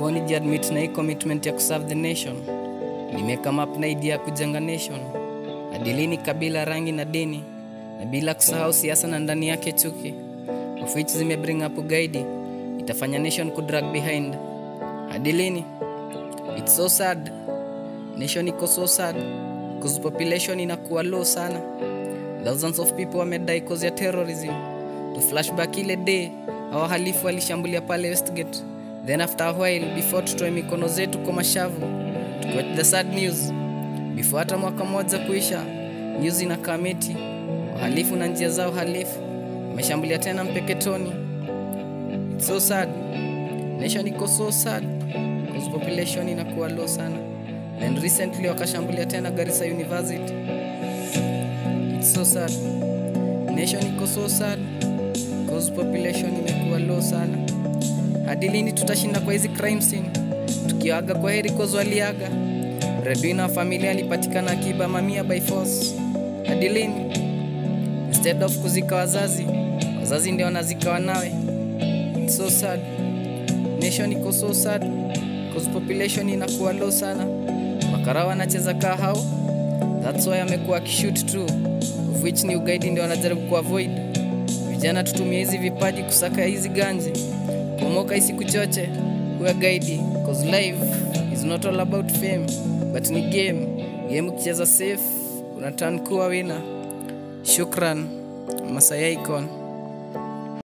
before nijiadmit na hii commitment ya kuserve the nation. Nimekama up na idea ya kujenga nation. Adilini kabila rangi na dini. Na bila kusahau siasa na ndani yake chuki. Of which zimebring up ugaidi. Itafanya nation kudrag behind. Adilini it's so sad. Nation iko so sad. Cause population inakuwa low sana. Thousands of people wamedai cause ya terrorism. To flashback ile day awahalifu wahalifu walishambulia pale westgate then after a while before tutoe mikono zetu kwa mashavu tukiwatch the sad news. Before hata mwaka mmoja kuisha news ina miti, wahalifu na njia zao halifu. Wameshambulia tena mpeketoni. It's so sad. Nation iko so sad. Cause population inakuwa low sana. And recently wakashambulia tena garissa university. It's so sad. Nation iko so sad. Cause population imekuwa low sana hadi lini tutashinda kwa hizi crime scene. Tukiaga kwa heri kozo aliaga. breadwinner wa familia alipatikana akiba mamia by force. Hadi lini instead of kuzika wazazi wazazi ndio wanazika wanawe. It's so sad. Nation iko so sad. Cause population inakuwa low sana. Makarao wanacheza kaa hao. That's why amekuwa akishoot tu. Of which ni ugaidi ndio wanajaribu kuavoid. Vijana tutumie hizi vipaji kusaka hizi ganji kumoka isikuchoche huwa gaidi cause life is not all about fame but ni game. Game ukicheza safe unaturn kuwa wina shukran masaya icon